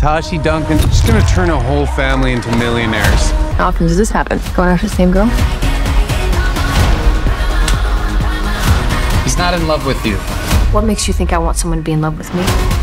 Tashi Duncan. She's gonna turn a whole family into millionaires. How often does this happen? Going after the same girl? He's not in love with you. What makes you think I want someone to be in love with me?